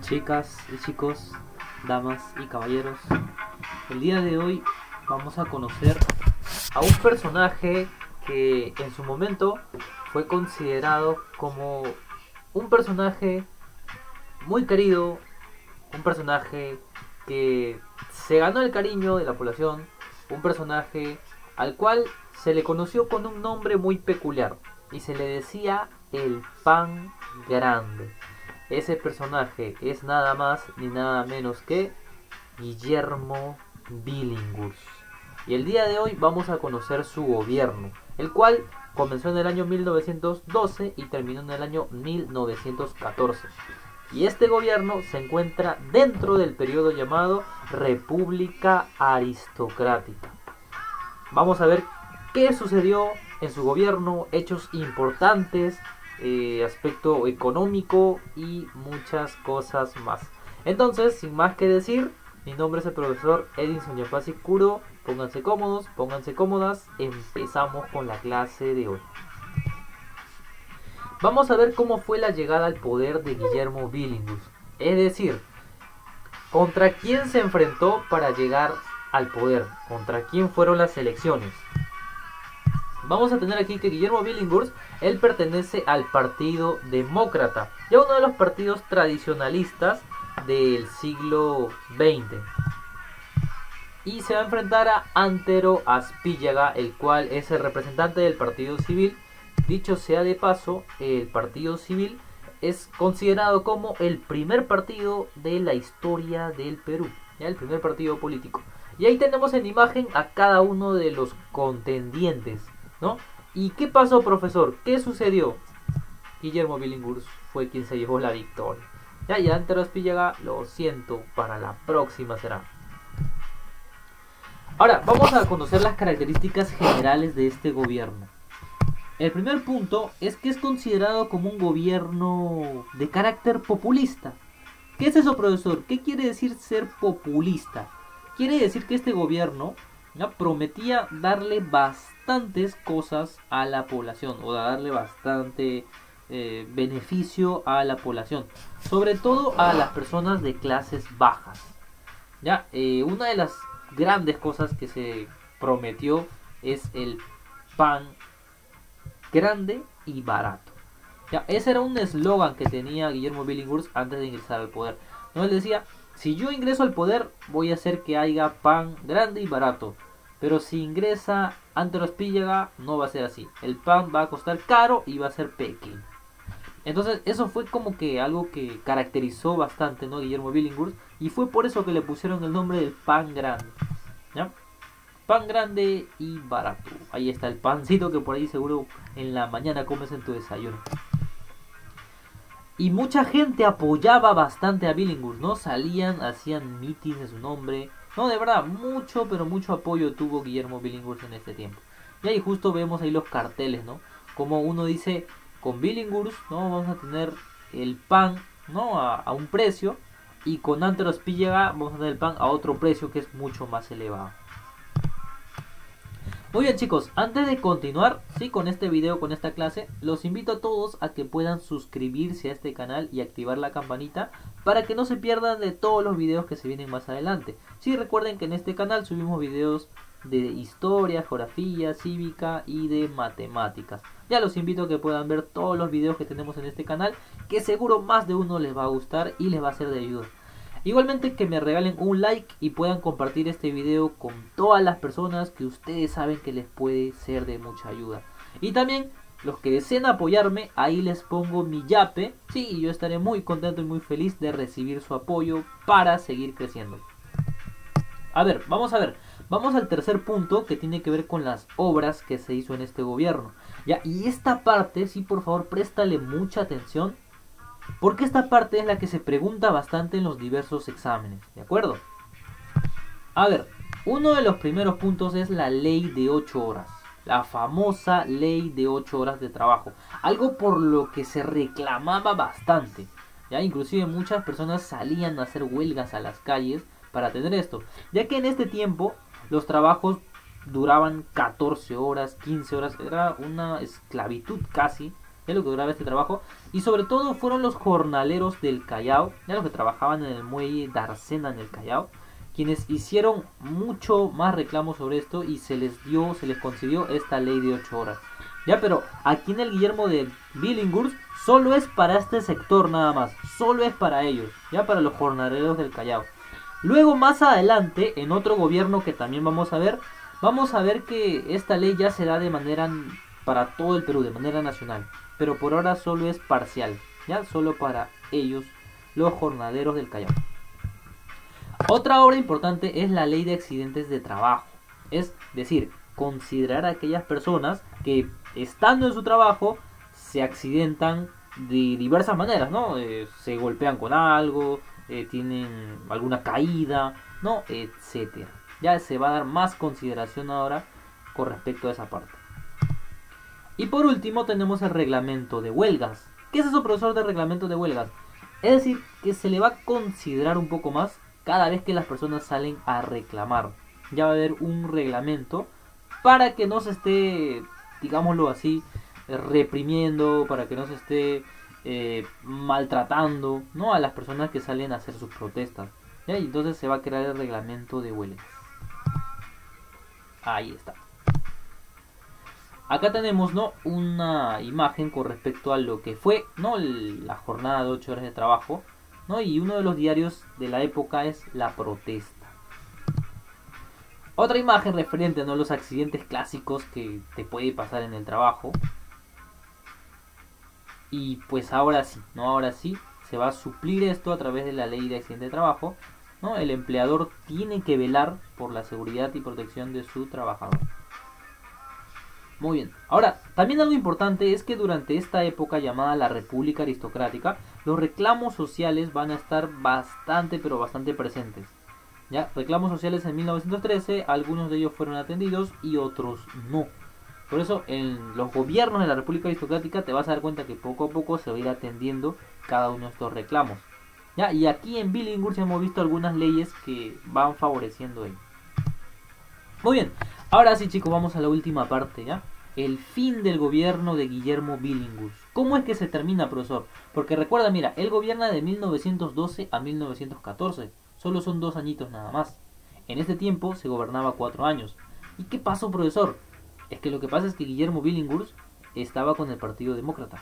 Chicas y chicos, damas y caballeros, el día de hoy vamos a conocer a un personaje que en su momento fue considerado como un personaje muy querido, un personaje que se ganó el cariño de la población, un personaje al cual se le conoció con un nombre muy peculiar y se le decía el pan grande. Ese personaje es nada más ni nada menos que Guillermo Billinghurst. Y el día de hoy vamos a conocer su gobierno, el cual comenzó en el año 1912 y terminó en el año 1914. Y este gobierno se encuentra dentro del periodo llamado República Aristocrática. Vamos a ver qué sucedió en su gobierno, hechos importantes, eh, aspecto económico y muchas cosas más. Entonces, sin más que decir, mi nombre es el profesor Edinson Yafasi Kuro. Pónganse cómodos, pónganse cómodas. Empezamos con la clase de hoy. Vamos a ver cómo fue la llegada al poder de Guillermo Billinghurst. Es decir, contra quién se enfrentó para llegar al poder, contra quién fueron las elecciones. Vamos a tener aquí que Guillermo Billinghurst, él pertenece al Partido Demócrata, ya uno de los partidos tradicionalistas del siglo XX. Y se va a enfrentar a Antero Aspíllaga, el cual es el representante del Partido Civil. Dicho sea de paso, el Partido Civil es considerado como el primer partido de la historia del Perú, ¿ya? el primer partido político. Y ahí tenemos en imagen a cada uno de los contendientes. ¿No? ¿Y qué pasó, profesor? ¿Qué sucedió? Guillermo Billinghurst fue quien se llevó la victoria. Ya, ya, Antero Espillaga, lo siento, para la próxima será. Ahora, vamos a conocer las características generales de este gobierno. El primer punto es que es considerado como un gobierno de carácter populista. ¿Qué es eso, profesor? ¿Qué quiere decir ser populista? Quiere decir que este gobierno prometía darle bastantes cosas a la población o darle bastante eh, beneficio a la población, sobre todo a las personas de clases bajas. Ya, eh, una de las grandes cosas que se prometió es el pan grande y barato. Ya, ese era un eslogan que tenía Guillermo Billinghurst antes de ingresar al poder. ¿No? Él decía, si yo ingreso al poder, voy a hacer que haya pan grande y barato. Pero si ingresa ante los Píllaga, no va a ser así. El pan va a costar caro y va a ser pequeño. Entonces, eso fue como que algo que caracterizó bastante, ¿no? Guillermo Billinghurst. Y fue por eso que le pusieron el nombre del pan grande. ¿Ya? Pan grande y barato. Ahí está el pancito que por ahí seguro en la mañana comes en tu desayuno. Y mucha gente apoyaba bastante a Billinghurst, ¿no? Salían, hacían mítines de su nombre no, de verdad, mucho, pero mucho apoyo tuvo Guillermo Billinghurst en este tiempo. Y ahí justo vemos ahí los carteles, ¿no? Como uno dice, con Billinghurst, ¿no? Vamos a tener el pan, ¿no? A, un precio. Y con Anteros Pillega vamos a tener el pan a otro precio que es mucho más elevado. Muy bien chicos, antes de continuar ¿sí? con este video, con esta clase, los invito a todos a que puedan suscribirse a este canal y activar la campanita para que no se pierdan de todos los videos que se vienen más adelante. Sí, recuerden que en este canal subimos videos de historia, geografía, cívica y de matemáticas. Ya los invito a que puedan ver todos los videos que tenemos en este canal, que seguro más de uno les va a gustar y les va a ser de ayuda. Igualmente que me regalen un like y puedan compartir este video con todas las personas que ustedes saben que les puede ser de mucha ayuda. Y también los que deseen apoyarme, ahí les pongo mi yape. Sí, yo estaré muy contento y muy feliz de recibir su apoyo para seguir creciendo. A ver, vamos a ver. Vamos al tercer punto que tiene que ver con las obras que se hizo en este gobierno. Ya, y esta parte, sí, por favor, préstale mucha atención porque esta parte es la que se pregunta bastante en los diversos exámenes, ¿de acuerdo? A ver, uno de los primeros puntos es la ley de 8 horas. La famosa ley de 8 horas de trabajo. Algo por lo que se reclamaba bastante. Ya inclusive muchas personas salían a hacer huelgas a las calles para tener esto. Ya que en este tiempo los trabajos duraban 14 horas, 15 horas, era una esclavitud casi, es lo que duraba este trabajo, y sobre todo fueron los jornaleros del Callao, ya los que trabajaban en el muelle Darcena en el Callao, quienes hicieron mucho más reclamo sobre esto y se les dio, se les concedió esta ley de 8 horas. Ya, pero aquí en el Guillermo de Billinghurst solo es para este sector nada más, solo es para ellos, ya para los jornaleros del Callao. Luego más adelante, en otro gobierno que también vamos a ver, vamos a ver que esta ley ya será de manera para todo el Perú, de manera nacional, pero por ahora solo es parcial, ya solo para ellos, los jornaleros del Callao. Otra obra importante es la ley de accidentes de trabajo. Es decir, considerar a aquellas personas que estando en su trabajo se accidentan de diversas maneras, ¿no? Eh, se golpean con algo, eh, tienen alguna caída, ¿no? Etcétera. Ya se va a dar más consideración ahora con respecto a esa parte. Y por último tenemos el reglamento de huelgas. ¿Qué es eso, profesor, de reglamento de huelgas? Es decir, que se le va a considerar un poco más cada vez que las personas salen a reclamar. Ya va a haber un reglamento para que no se esté, digámoslo así, reprimiendo, para que no se esté eh, maltratando ¿no? a las personas que salen a hacer sus protestas. Y entonces se va a crear el reglamento de huelgas. Ahí está. Acá tenemos ¿no? una imagen con respecto a lo que fue ¿no? la jornada de 8 horas de trabajo y uno de los diarios de la época es La Protesta. Otra imagen referente a los accidentes clásicos que te puede pasar en el trabajo. Y pues ahora sí, ¿no? Ahora sí se va a suplir esto a través de la ley de accidente de trabajo. ¿no? El empleador tiene que velar por la seguridad y protección de su trabajador. Muy bien. Ahora, también algo importante es que durante esta época llamada la República Aristocrática, los reclamos sociales van a estar bastante, pero bastante presentes. ¿Ya? Reclamos sociales en 1913, algunos de ellos fueron atendidos y otros no. Por eso en los gobiernos de la República Aristocrática te vas a dar cuenta que poco a poco se va a ir atendiendo cada uno de estos reclamos. ¿Ya? Y aquí en Billinghurst hemos visto algunas leyes que van favoreciendo ello. Muy bien, ahora sí chicos, vamos a la última parte, ¿ya? El fin del gobierno de Guillermo Billinghurst. ¿Cómo es que se termina, profesor? Porque recuerda, mira, él gobierna de 1912 a 1914. Solo son dos añitos nada más. En este tiempo se gobernaba cuatro años. ¿Y qué pasó, profesor? Es que lo que pasa es que Guillermo Billinghurst estaba con el Partido Demócrata.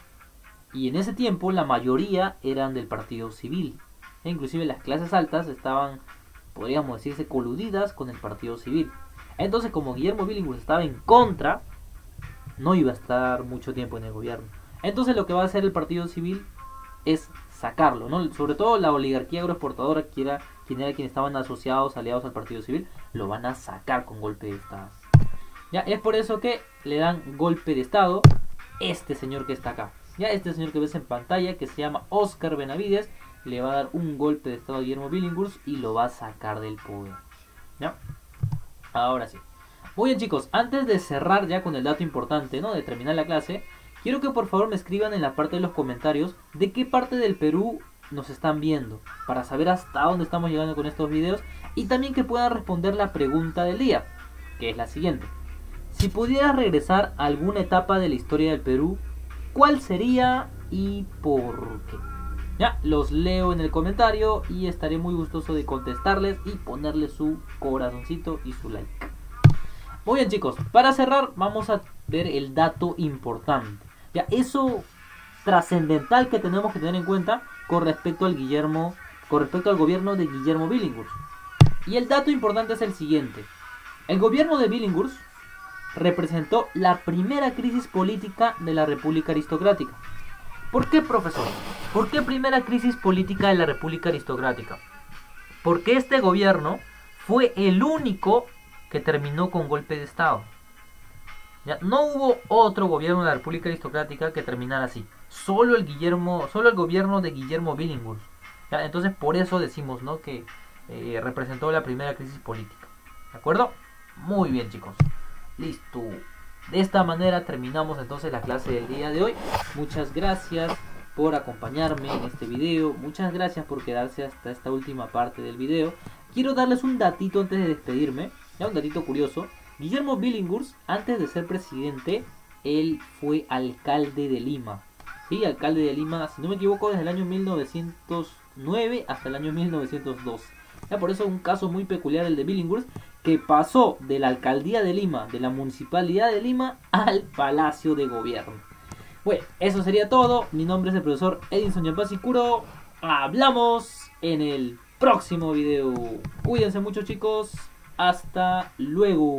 Y en ese tiempo la mayoría eran del Partido Civil. E inclusive las clases altas estaban, podríamos decirse, coludidas con el Partido Civil. Entonces, como Guillermo Billinghurst estaba en contra, no iba a estar mucho tiempo en el gobierno. Entonces lo que va a hacer el Partido Civil es sacarlo, ¿no? Sobre todo la oligarquía agroexportadora, que quien era quien estaban asociados, aliados al Partido Civil, lo van a sacar con golpe de Estado. Ya, es por eso que le dan golpe de Estado este señor que está acá. Ya, este señor que ves en pantalla, que se llama Oscar Benavides, le va a dar un golpe de Estado a Guillermo Billinghurst y lo va a sacar del poder. ¿Ya? Ahora sí. Muy bien chicos, antes de cerrar ya con el dato importante, ¿no? De terminar la clase, Quiero que por favor me escriban en la parte de los comentarios de qué parte del Perú nos están viendo, para saber hasta dónde estamos llegando con estos videos y también que puedan responder la pregunta del día, que es la siguiente. Si pudieras regresar a alguna etapa de la historia del Perú, ¿cuál sería y por qué? Ya, los leo en el comentario y estaré muy gustoso de contestarles y ponerles su corazoncito y su like. Muy bien chicos, para cerrar vamos a ver el dato importante. Ya, eso trascendental que tenemos que tener en cuenta con respecto al Guillermo, con respecto al gobierno de Guillermo Billinghurst. Y el dato importante es el siguiente. El gobierno de Billinghurst representó la primera crisis política de la República Aristocrática. ¿Por qué, profesor? ¿Por qué primera crisis política de la República Aristocrática? Porque este gobierno fue el único que terminó con golpe de Estado. No hubo otro gobierno de la República Aristocrática que terminara así. Solo el Guillermo, solo el gobierno de Guillermo Billinghurst. Entonces por eso decimos ¿no? que eh, representó la primera crisis política. ¿De acuerdo? Muy bien chicos. Listo. De esta manera terminamos entonces la clase del día de hoy. Muchas gracias por acompañarme en este video. Muchas gracias por quedarse hasta esta última parte del video. Quiero darles un datito antes de despedirme. Ya un datito curioso Guillermo Billinghurst, antes de ser presidente, él fue alcalde de Lima. Sí, alcalde de Lima, si no me equivoco, desde el año 1909 hasta el año 1902. Ya por eso es un caso muy peculiar el de Billinghurst, que pasó de la alcaldía de Lima, de la municipalidad de Lima, al palacio de gobierno. Bueno, eso sería todo. Mi nombre es el profesor Edinson Yapasicuro. Hablamos en el próximo video. Cuídense mucho chicos. Hasta luego.